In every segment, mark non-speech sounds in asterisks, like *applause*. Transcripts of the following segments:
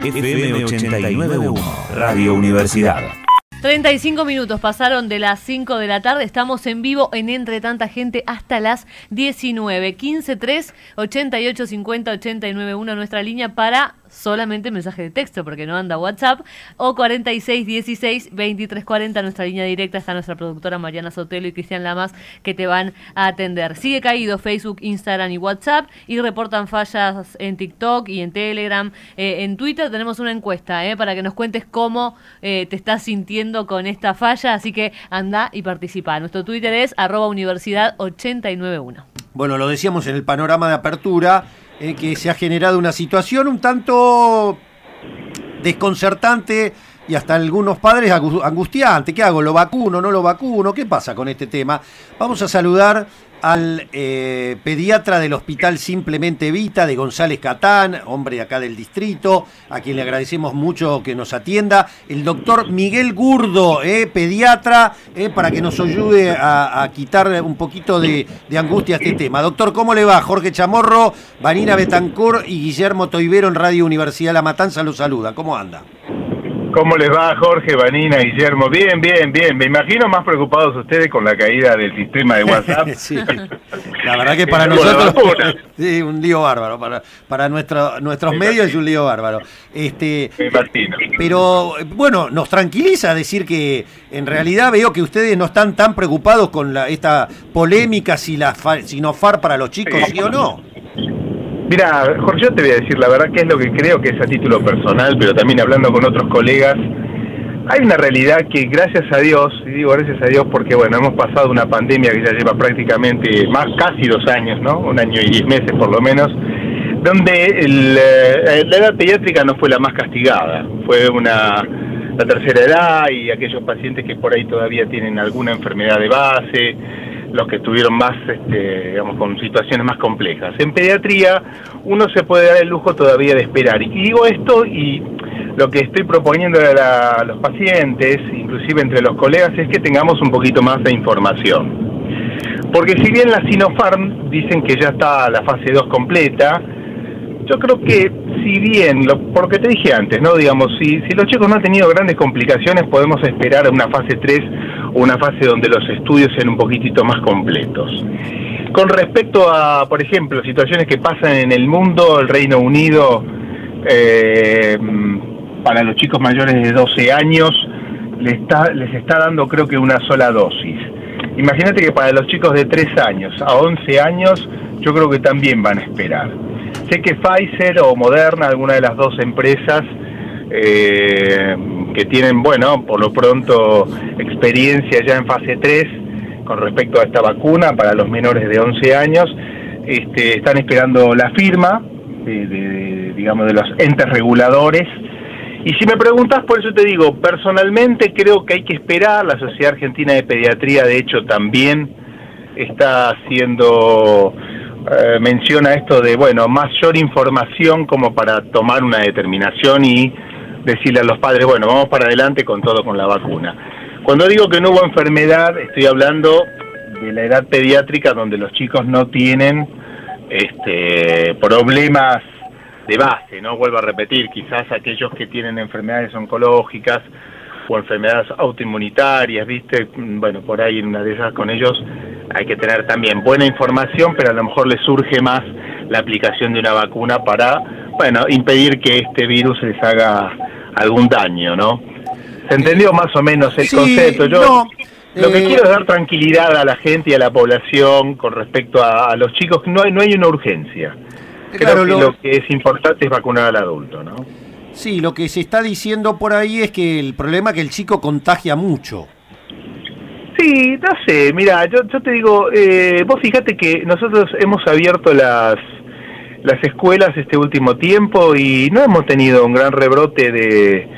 FM 891 Radio Universidad. 35 minutos pasaron de las 5 de la tarde. Estamos en vivo en Entre Tanta Gente hasta las 19. 15 3 88 50 89 1 nuestra línea para solamente mensaje de texto porque no anda WhatsApp o 46 16 23 40 nuestra línea directa está nuestra productora Mariana Sotelo y Cristian Lamas que te van a atender. Sigue caído Facebook, Instagram y WhatsApp y reportan fallas en TikTok y en Telegram, eh, en Twitter tenemos una encuesta eh, para que nos cuentes cómo eh, te estás sintiendo con esta falla, así que anda y participa. Nuestro Twitter es arroba universidad 891. Bueno, lo decíamos en el panorama de apertura, eh, que se ha generado una situación un tanto desconcertante y hasta algunos padres angu- angustiante. ¿Qué hago? ¿Lo vacuno? ¿No lo vacuno? ¿Qué pasa con este tema? Vamos a saludar al eh, pediatra del Hospital Simplemente Vita de González Catán, hombre acá del distrito, a quien le agradecemos mucho que nos atienda, el doctor Miguel Gurdo, eh, pediatra, eh, para que nos ayude a, a quitar un poquito de, angustia a este tema. Doctor, ¿cómo le va? Jorge Chamorro, Vanina Betancourt y Guillermo Toivero en Radio Universidad La Matanza lo saluda. ¿Cómo anda? ¿Cómo les va Jorge, Vanina, Guillermo? Bien, bien, bien. Me imagino más preocupados ustedes con la caída del sistema de WhatsApp. *laughs* Sí. La verdad que *laughs* para nosotros *laughs* sí, un lío bárbaro. Para, para nuestro, nuestros Me medios es imagino. un lío bárbaro. Este, Me imagino. pero bueno, nos tranquiliza decir que en realidad veo que ustedes no están tan preocupados con la, esta polémica si la fa- Sinofar para los chicos, sí o no. Mira, Jorge, yo te voy a decir la verdad que es lo que creo que es a título personal, pero también hablando con otros colegas, hay una realidad que gracias a Dios, y digo gracias a Dios porque bueno, hemos pasado una pandemia que ya lleva prácticamente más casi dos años, ¿no? Un año y diez meses por lo menos, donde el, eh, la edad pediátrica no fue la más castigada, fue una la tercera edad y aquellos pacientes que por ahí todavía tienen alguna enfermedad de base, los que estuvieron más, este, digamos, con situaciones más complejas. En pediatría uno se puede dar el lujo todavía de esperar. Y digo esto y lo que estoy proponiendo a, los pacientes, inclusive entre los colegas, es que tengamos un poquito más de información. Porque si bien la Sinopharm dicen que ya está la fase 2 completa, yo creo que si bien, lo, porque te dije antes, ¿no? Digamos, si, si los chicos no han tenido grandes complicaciones, podemos esperar una fase 3 o una fase donde los estudios sean un poquitito más completos. Con respecto a, por ejemplo, situaciones que pasan en el mundo, el Reino Unido, eh, para los chicos mayores de 12 años, les está, les está dando creo que una sola dosis. Imagínate que para los chicos de 3 años a 11 años, yo creo que también van a esperar. Sé que Pfizer o Moderna, alguna de las dos empresas eh, que tienen, bueno, por lo pronto experiencia ya en fase 3 con respecto a esta vacuna para los menores de 11 años, este, están esperando la firma, de, digamos, de los entes reguladores. Y si me preguntas, por eso te digo, personalmente creo que hay que esperar, la Sociedad Argentina de Pediatría de hecho también está haciendo eh, menciona esto de, bueno, mayor información como para tomar una determinación y decirle a los padres, bueno, vamos para adelante con todo con la vacuna. Cuando digo que no hubo enfermedad, estoy hablando de la edad pediátrica donde los chicos no tienen este, problemas de base, ¿no? Vuelvo a repetir, quizás aquellos que tienen enfermedades oncológicas o enfermedades autoinmunitarias, ¿viste? Bueno, por ahí en una de esas con ellos hay que tener también buena información, pero a lo mejor les surge más la aplicación de una vacuna para, bueno, impedir que este virus les haga algún daño, ¿no? ¿Se entendió más o menos el Sí, concepto? Yo no, lo que eh, quiero es dar tranquilidad a la gente y a la población con respecto a, a los chicos, no hay, no hay una urgencia. Creo Claro, que lo- lo que es importante es vacunar al adulto, ¿no? Sí, lo que se está diciendo por ahí es que el problema es que el chico contagia mucho. Sí, no sé, mira, yo, yo te digo, eh, vos fíjate que nosotros hemos abierto las las escuelas este último tiempo y no hemos tenido un gran rebrote de...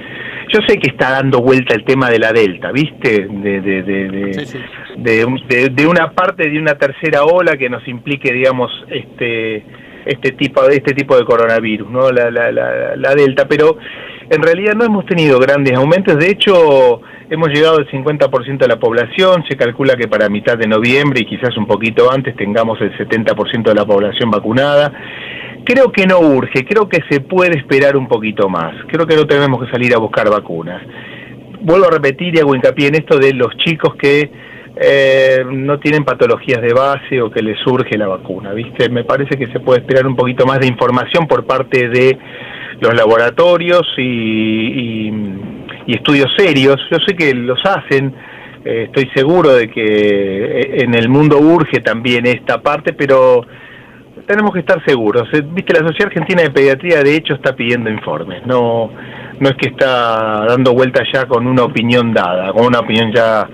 Yo sé que está dando vuelta el tema de la Delta, ¿viste? De, de, de, de, Sí, sí. de, un- de- de una parte de una tercera ola que nos implique, digamos, este este tipo de este tipo de coronavirus, ¿no? La, la, la, la Delta, pero en realidad no hemos tenido grandes aumentos, de hecho hemos llegado al 50% de la población, se calcula que para mitad de noviembre y quizás un poquito antes tengamos el 70% de la población vacunada. creo que no urge, creo que se puede esperar un poquito más, creo que no tenemos que salir a buscar vacunas. Vuelvo a repetir y hago hincapié en esto de los chicos que eh, no tienen patologías de base o que les surge la vacuna, ¿viste? Me parece que se puede esperar un poquito más de información por parte de los laboratorios y, estudios serios. Yo sé que los hacen, eh, estoy seguro de que eh, en el mundo urge también esta parte, pero tenemos que estar seguros. Viste, la Sociedad Argentina de Pediatría de hecho está pidiendo informes, no, no es que está dando vuelta ya con una opinión dada, con una opinión ya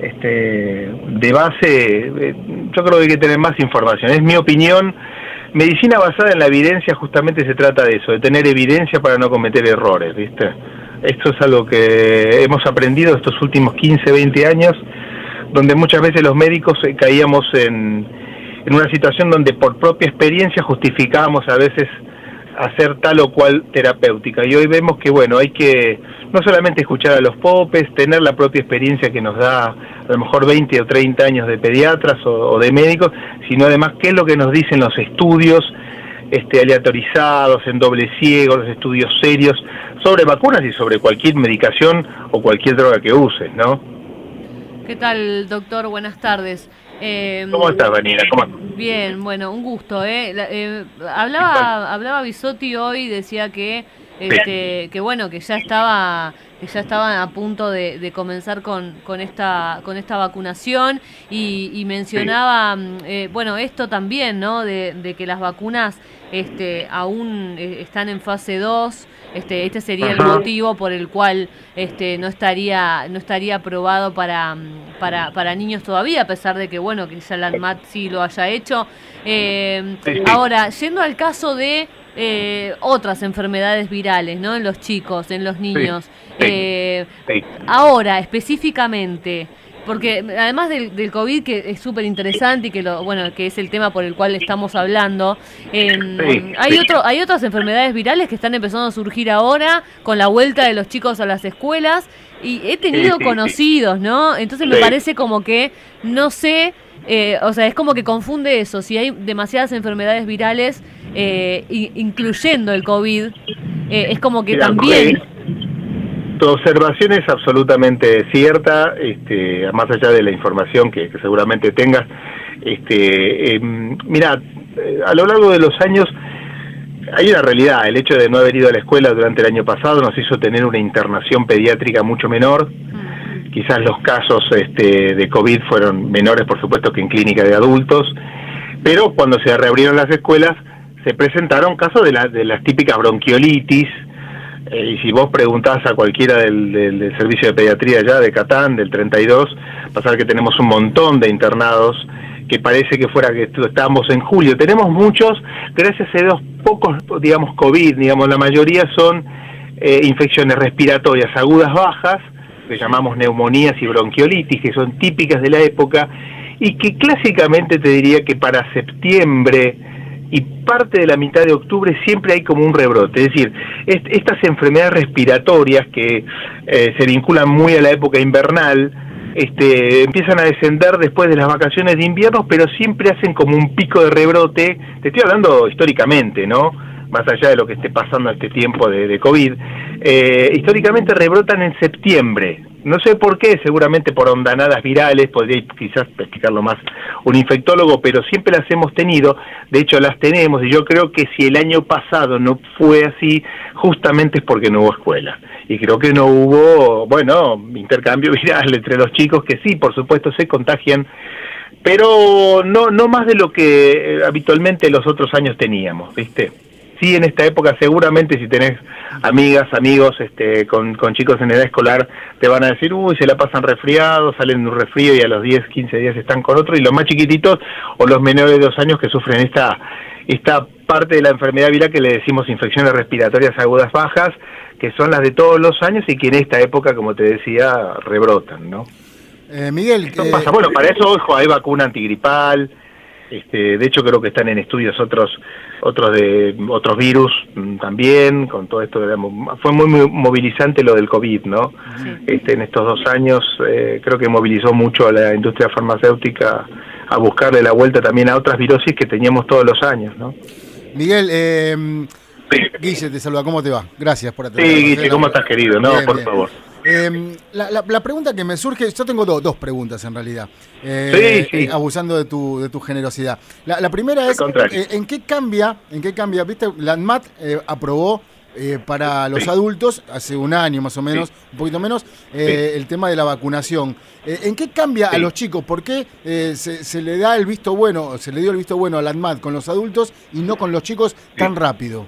este, de base, eh, yo creo que hay que tener más información. Es mi opinión. Medicina basada en la evidencia justamente se trata de eso, de tener evidencia para no cometer errores, ¿viste? Esto es algo que hemos aprendido estos últimos 15, 20 años, donde muchas veces los médicos eh, caíamos en, en una situación donde por propia experiencia justificábamos a veces hacer tal o cual terapéutica. Y hoy vemos que, bueno, hay que no solamente escuchar a los popes, tener la propia experiencia que nos da a lo mejor 20 o 30 años de pediatras o, de médicos, sino además qué es lo que nos dicen los estudios este, aleatorizados, en doble ciego, los estudios serios sobre vacunas y sobre cualquier medicación o cualquier droga que uses, ¿no? ¿Qué tal, doctor? Buenas tardes. Eh, ¿Cómo estás, Vanina? ¿Cómo Bien, bueno, un gusto. ¿eh? eh hablaba, hablaba Bisotti hoy, decía que, este, que bueno, que ya estaba que ya estaban a punto de, comenzar con, con, esta, con esta vacunación y, mencionaba, mm, eh, bueno, esto también, ¿no? De, que las vacunas este, aún eh, están en fase 2. Este, este sería el motivo por el cual este, no estaría no estaría aprobado para, para, para niños todavía, a pesar de que, bueno, ya la ANMAT sí lo haya hecho. Eh, ahora, yendo al caso de eh, otras enfermedades virales, ¿no? En los chicos, en los niños. Eh, ahora, específicamente, porque además del, COVID, que es súper interesante y que lo, bueno, que es el tema por el cual estamos hablando, em, hay otro, hay otras enfermedades virales que están empezando a surgir ahora con la vuelta de los chicos a las escuelas y he tenido conocidos, ¿no? Entonces me parece como que no sé, eh, o sea, es como que confunde eso, si hay demasiadas enfermedades virales eh, incluyendo el COVID, eh, es como que también... Tu observación es absolutamente cierta, este, más allá de la información que, seguramente tengas. Este, em, mira, eh, a lo largo de los años hay una realidad. El hecho de no haber ido a la escuela durante el año pasado nos hizo tener una internación pediátrica mucho menor. Mm. Quizás los casos este, de COVID fueron menores, por supuesto, que en clínica de adultos. Pero cuando se reabrieron las escuelas, se presentaron casos de, de las típicas bronquiolitis, eh, y si vos preguntás a cualquiera del, servicio de pediatría ya de Catán, del 32, pasar que tenemos un montón de internados que parece que fuera que estábamos en julio. Tenemos muchos, gracias a Dios, pocos, digamos, COVID, digamos, la mayoría son eh, infecciones respiratorias agudas bajas, que llamamos neumonías y bronquiolitis, que son típicas de la época, y que clásicamente te diría que para septiembre, y parte de la mitad de octubre siempre hay como un rebrote. Es decir, estas enfermedades respiratorias que eh, se vinculan muy a la época invernal, este, empiezan a descender después de las vacaciones de invierno, pero siempre hacen como un pico de rebrote. Te estoy hablando históricamente, ¿no? Más allá de lo que esté pasando este tiempo de, de COVID. Eh, históricamente rebrotan en septiembre, no sé por qué, seguramente por ondanadas virales, podría quizás explicarlo más un infectólogo, pero siempre las hemos tenido, de hecho las tenemos, y yo creo que si el año pasado no fue así, justamente es porque no hubo escuela. Y creo que no hubo, bueno, intercambio *laughs* viral entre los chicos, que sí, por supuesto, se contagian, pero no, no más de lo que habitualmente los otros años teníamos, ¿viste? Sí en esta época seguramente si tenés amigas, amigos este, con, con, chicos en edad escolar, te van a decir, uy, se la pasan resfriados, salen de un resfrío y a los 10, 15 días están con otro, y los más chiquititos o los menores de dos años que sufren esta, esta parte de la enfermedad viral que le decimos infecciones respiratorias agudas bajas, que son las de todos los años y que en esta época, como te decía, rebrotan, ¿no? Eh, Miguel, ¿qué pasa? Bueno, para eso, ojo, hay vacuna antigripal, este, de hecho creo que están en estudios otros otros de otros virus mm, también con todo esto fue muy, movilizante lo del covid no este, en estos dos años eh, creo que movilizó mucho a la industria farmacéutica a buscarle la vuelta también a otras virosis que teníamos todos los años no Miguel, eh, Guille te saluda, ¿cómo te va? Gracias por atender. Sí, Guille, ¿cómo estás, querido? No, por favor. Eh, la, pregunta que me surge, yo tengo dos preguntas en realidad, eh, sí, sí. abusando de tu, de tu generosidad. La, primera es, eh, ¿en qué cambia, en qué cambia, viste, la ANMAT aprobó para los adultos, hace un año más o menos, un poquito menos, el tema de la vacunación. ¿En qué cambia a los chicos? ¿Por qué se, se, le da el visto bueno, se le dio el visto bueno a la ANMAT con los adultos y no con los chicos tan rápido?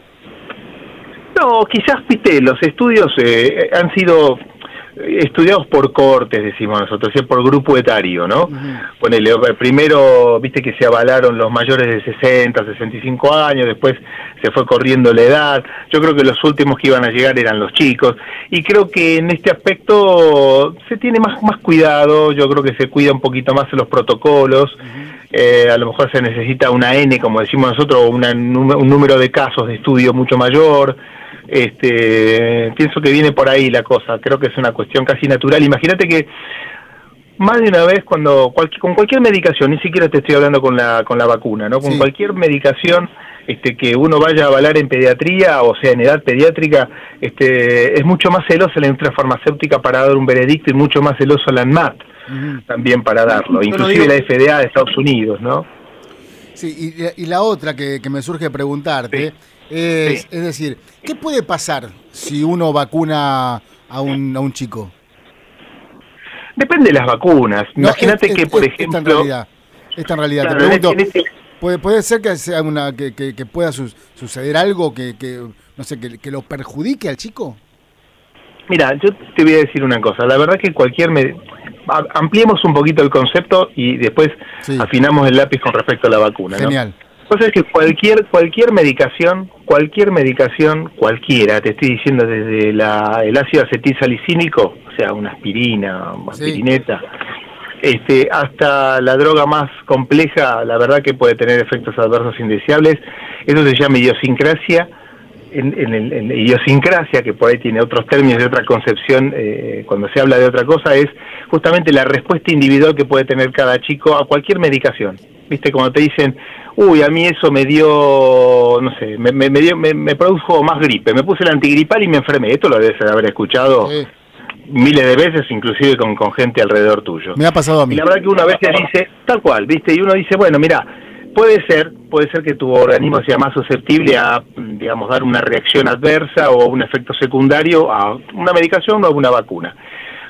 No, quizás, viste, los estudios han sido estudiados por cortes, decimos nosotros, es por grupo etario, ¿no? Ponele, primero, viste que se avalaron los mayores de 60, 65 años, después se fue corriendo la edad, yo creo que los últimos que iban a llegar eran los chicos, y creo que en este aspecto se tiene más, más cuidado, yo creo que se cuida un poquito más los protocolos, eh, a lo mejor se necesita una N, como decimos nosotros, una, un número de casos de estudio mucho mayor, este, pienso que viene por ahí la cosa, creo que es una cuestión casi natural. Imagínate que más de una vez cuando con cualquier medicación, ni siquiera te estoy hablando con la con la vacuna, ¿no? Con cualquier medicación este que uno vaya a avalar en pediatría, o sea, en edad pediátrica, este es mucho más celosa la industria farmacéutica para dar un veredicto y mucho más celoso la ANMAT también para darlo, inclusive la FDA de Estados Unidos, ¿no? Sí, y, la otra que, me surge preguntarte es, decir, ¿qué puede pasar si uno vacuna a un, a un chico? Depende de las vacunas. Imagínate que, por ejemplo... Esta en realidad, esta en realidad. te pregunto, este ¿puede, ¿puede ser que, sea una, que, que, pueda suceder algo que, que no sé, que, lo perjudique al chico? Mira, yo te voy a decir una cosa. La verdad que cualquier... Ampliemos un poquito el concepto y después afinamos el lápiz con respecto a la vacuna. Genial. Pues que cualquier, cualquier medicación, cualquier medicación, cualquiera, te estoy diciendo desde la, el ácido acetilsalicínico, o sea, una aspirina, una aspirineta, este, hasta la droga más compleja, la verdad que puede tener efectos adversos indeseables. Eso se llama idiosincrasia. En, en, idiosincrasia, que por ahí tiene otros términos de otra concepción, eh, cuando se habla de otra cosa, es justamente la respuesta individual que puede tener cada chico a cualquier medicación. ¿Viste? Como te dicen, uy, a mí eso me dio, no sé, me, me, dio, me, produjo más gripe, me puse el antigripal y me enfermé. Esto lo debes haber escuchado miles de veces, inclusive con, con gente alrededor tuyo. Me ha pasado a mí. Y la verdad que uno a veces dice, tal cual, ¿viste? Y uno dice, bueno, mira, puede ser, puede ser que tu organismo sea más susceptible a, digamos, dar una reacción adversa o un efecto secundario a una medicación o a una vacuna.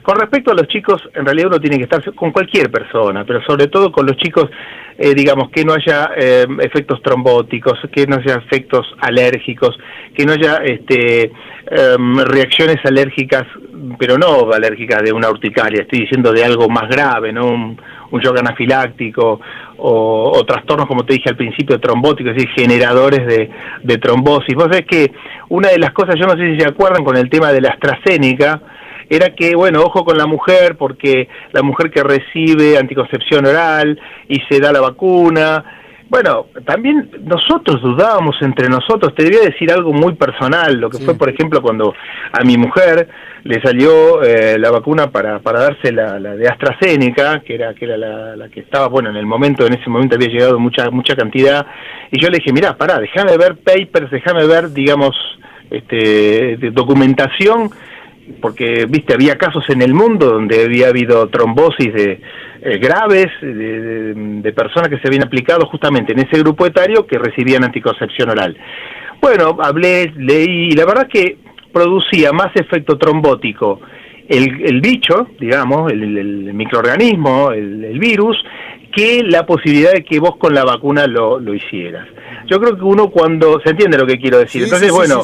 Con respecto a los chicos, en realidad uno tiene que estar con cualquier persona, pero sobre todo con los chicos, eh, digamos, que no haya eh, efectos trombóticos, que no haya efectos alérgicos, que no haya este, em, reacciones alérgicas, pero no alérgicas de una urticaria, estoy diciendo de algo más grave, ¿no? Un, shock anafiláctico o, trastornos, como te dije al principio, trombóticos, es decir, generadores de, de trombosis. Vos sabés que una de las cosas, yo no sé si se acuerdan con el tema de la AstraZeneca, era que, bueno, ojo con la mujer, porque la mujer que recibe anticoncepción oral y se da la vacuna, bueno, también nosotros dudábamos entre nosotros, te debía decir algo muy personal, lo que fue, por ejemplo, cuando a mi mujer le salió eh, la vacuna para, para darse la, de AstraZeneca, que era, que era la, que estaba, bueno, en el momento, en ese momento había llegado mucha, mucha cantidad, y yo le dije, mira, pará, déjame ver papers, déjame ver, digamos, este, de documentación porque viste había casos en el mundo donde había habido trombosis de eh, graves de, personas que se habían aplicado justamente en ese grupo etario que recibían anticoncepción oral. Bueno, hablé, leí y la verdad que producía más efecto trombótico el, el bicho, digamos, el, microorganismo, el, virus, que la posibilidad de que vos con la vacuna lo, lo hicieras. Yo creo que uno cuando se entiende lo que quiero decir. Entonces, bueno,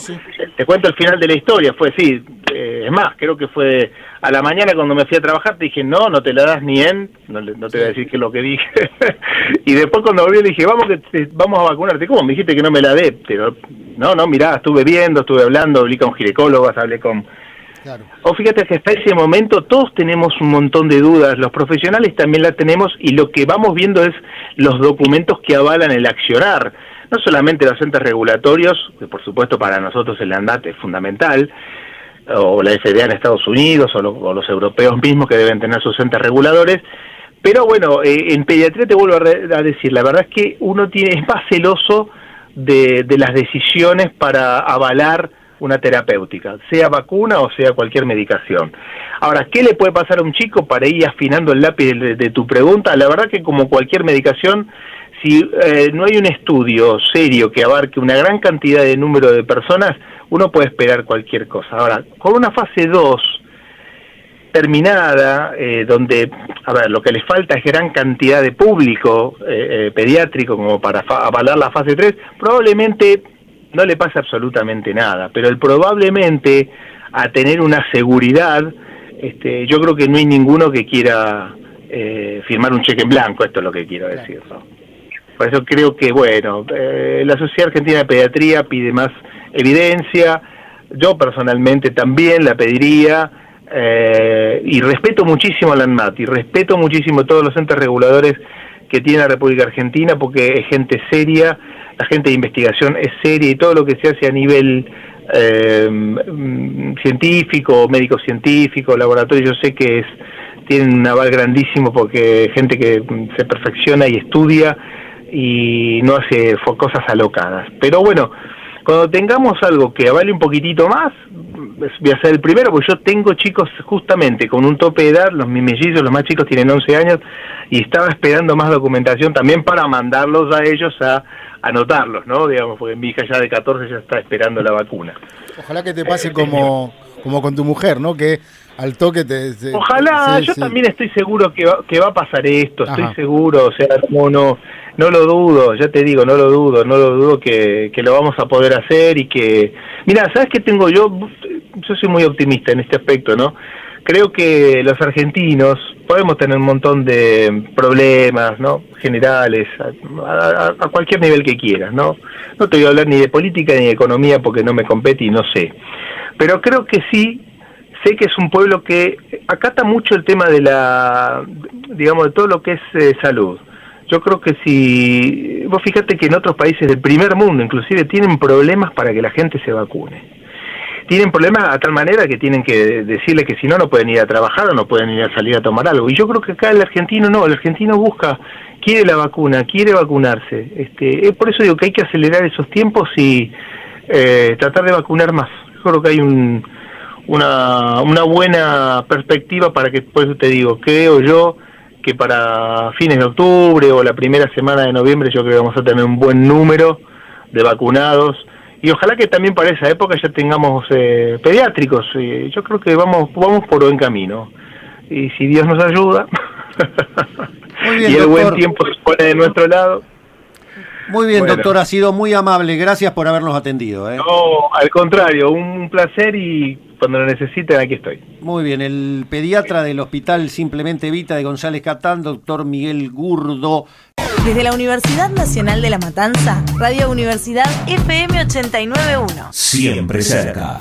te cuento el final de la historia. Fue así, es más, creo que fue a la mañana cuando me fui a trabajar, te dije, no, no te la das ni en, no, te voy a decir qué es lo que dije. *laughs* y después cuando volví le dije, vamos que vamos a vacunarte. ¿Cómo? Me dijiste que no me la dé, pero no, no, mirá, estuve viendo, estuve hablando, hablé con ginecólogas, hablé con... Claro. O fíjate que hasta ese momento todos tenemos un montón de dudas, los profesionales también la tenemos y lo que vamos viendo es los documentos que avalan el accionar no solamente los entes regulatorios, que por supuesto para nosotros el ANDAT es fundamental, o la FDA en Estados Unidos o, los europeos mismos que deben tener sus entes reguladores. Pero bueno, eh, en pediatría te vuelvo a, decir, la verdad es que uno tiene, es más celoso de las decisiones para avalar una terapéutica, sea vacuna o sea cualquier medicación. Ahora, ¿qué le puede pasar a un chico para ir afinando el lápiz de, tu pregunta? La verdad que como cualquier medicación, si eh, no hay un estudio serio que abarque una gran cantidad de número de personas, uno puede esperar cualquier cosa. Ahora, con una fase 2 terminada, eh, donde, a ver, lo que le falta es gran cantidad de público eh, pediátrico como para avalar la fase 3, probablemente no le pasa absolutamente nada, pero el probablemente a tener una seguridad, este, yo creo que no hay ninguno que quiera eh, firmar un cheque en blanco, esto es lo que quiero decir. Por eso creo que, bueno, eh, la Sociedad Argentina de Pediatría pide más evidencia, yo personalmente también la pediría, eh, y respeto muchísimo a la ANMAT, y respeto muchísimo a todos los entes reguladores que tiene la República Argentina, porque es gente seria, la gente de investigación es seria y todo lo que se hace a nivel eh, científico, médico científico, laboratorio, yo sé que es tienen un aval grandísimo porque gente que se perfecciona y estudia y no hace cosas alocadas. Pero bueno, cuando tengamos algo que avale un poquitito más, voy a ser el primero, porque yo tengo chicos justamente con un tope de edad, los mis mellizos, los más chicos tienen 11 años, y estaba esperando más documentación también para mandarlos a ellos a, anotarlos, ¿no? Digamos, porque mi hija ya de 14 ya está esperando la vacuna. Ojalá que te pase como, como con tu mujer, ¿no? Que al toque te... Ojalá, yo también estoy seguro que va, que va a pasar esto, estoy seguro, o sea, no, no, no lo dudo, ya te digo, no lo dudo, no lo dudo que, que lo vamos a poder hacer y que... Mira, ¿sabes qué tengo yo? Yo soy muy optimista en este aspecto, ¿no? creo que los argentinos podemos tener un montón de problemas, ¿no? Generales, a, cualquier nivel que quieras, ¿no? No te voy a hablar ni de política ni de economía porque no me compete y no sé. Pero creo que sí, sé que es un pueblo que acata mucho el tema de la, digamos, de todo lo que es eh, salud. Yo creo que si, vos fíjate que en otros países del primer mundo inclusive tienen problemas para que la gente se vacune tienen problemas a tal manera que tienen que decirle que si no, no pueden ir a trabajar o no pueden ir a salir a tomar algo. Y yo creo que acá el argentino no, el argentino busca, quiere la vacuna, quiere vacunarse. Este, es por eso digo que hay que acelerar esos tiempos y eh, tratar de vacunar más. Yo creo que hay un, una, una buena perspectiva para que, por eso te digo, creo yo que para fines de octubre o la primera semana de noviembre yo creo que vamos a tener un buen número de vacunados y ojalá que también para esa época ya tengamos eh, pediátricos. yo creo que vamos, vamos por buen camino. Y si Dios nos ayuda *laughs* y el buen tiempo se pone de nuestro lado. Muy bien, doctor, ha sido muy amable. Gracias por habernos atendido. ¿eh? No, al contrario, un placer y cuando lo necesiten, aquí estoy. Muy bien, el pediatra del Hospital Simplemente Vita de González Catán, doctor Miguel Gurdo. Desde la Universidad Nacional de La Matanza, Radio Universidad FM 891. Siempre cerca.